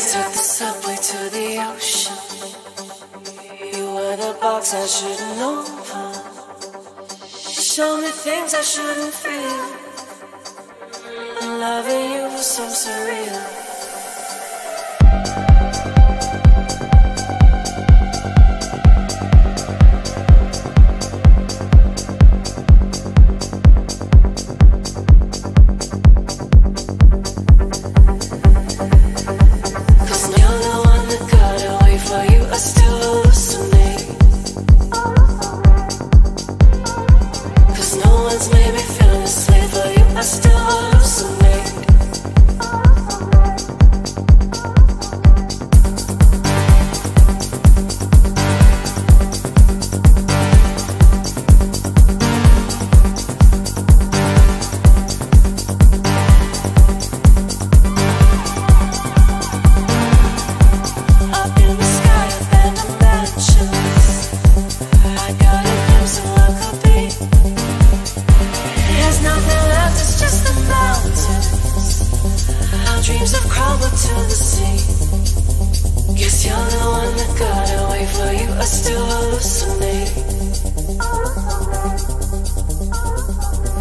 took the subway to the ocean. You were the box I shouldn't open. Showed me things I shouldn't feel. And loving you was so surreal. Make me feel this way for you I still I still hallucinate,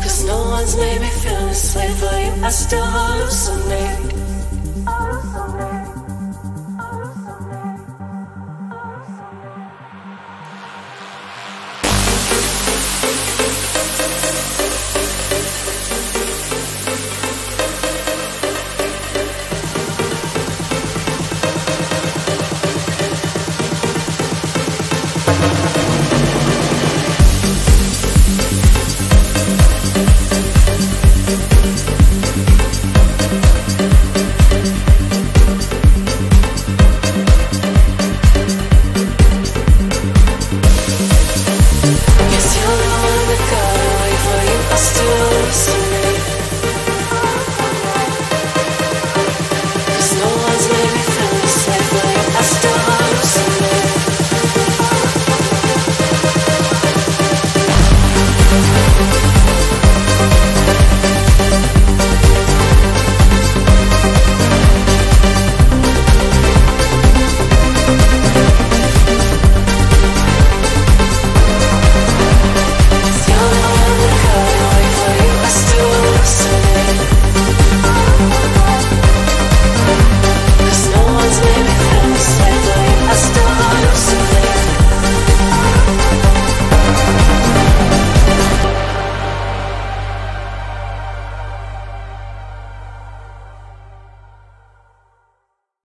'cause no one's made me feel this way for you. I still hallucinate.